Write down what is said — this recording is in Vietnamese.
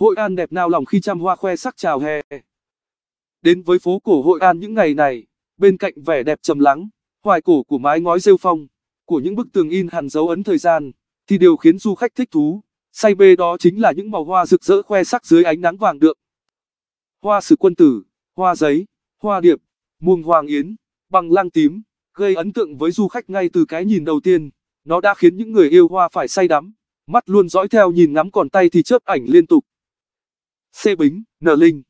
Hội An đẹp nao lòng khi trăm hoa khoe sắc chào hè. Đến với phố cổ Hội An những ngày này, bên cạnh vẻ đẹp trầm lắng, hoài cổ của mái ngói rêu phong, của những bức tường in hằn dấu ấn thời gian, thì điều khiến du khách thích thú, say mê đó chính là những màu hoa rực rỡ khoe sắc dưới ánh nắng vàng đượm. Hoa sử quân tử, hoa giấy, hoa điệp, muông hoàng yến, bằng lăng tím, gây ấn tượng với du khách ngay từ cái nhìn đầu tiên, nó đã khiến những người yêu hoa phải say đắm, mắt luôn dõi theo nhìn ngắm còn tay thì chớp ảnh liên tục. C Bính, N Linh.